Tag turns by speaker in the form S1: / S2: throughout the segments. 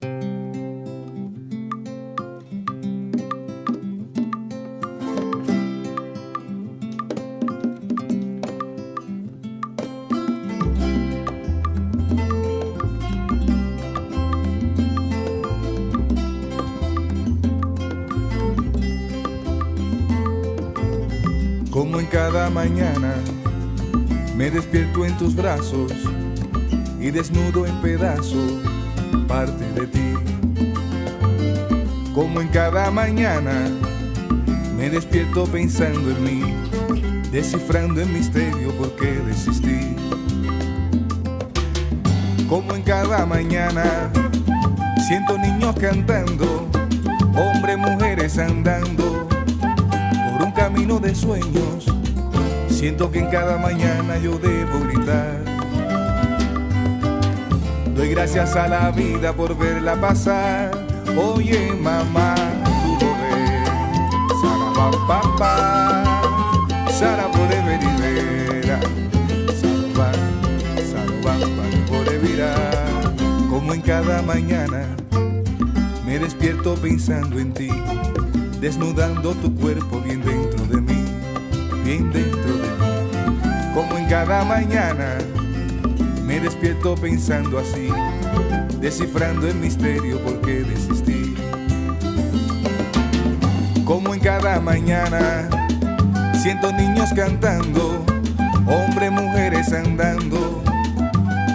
S1: Como en cada mañana me despierto en tus brazos y desnudo en pedazos parte de ti. Como en cada mañana me despierto pensando en mí, descifrando el misterio por qué desistí. Como en cada mañana siento niños cantando, hombres, mujeres andando por un camino de sueños. Siento que en cada mañana yo debo gritar. Doy gracias a la vida por verla pasar. Oye, mamá, tú lo ves. Sara papá, Sara por venir Salva, salva, por virar. Como en cada mañana me despierto pensando en ti desnudando tu cuerpo bien dentro de mí, bien dentro de mí. Como en cada mañana despierto pensando así, descifrando el misterio por qué desistí. Como en cada mañana siento niños cantando, hombres, mujeres andando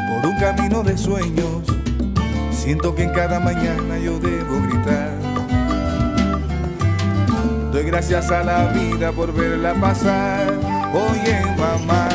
S1: por un camino de sueños. Siento que en cada mañana yo debo gritar. Doy gracias a la vida por verla pasar. Oye, mamá.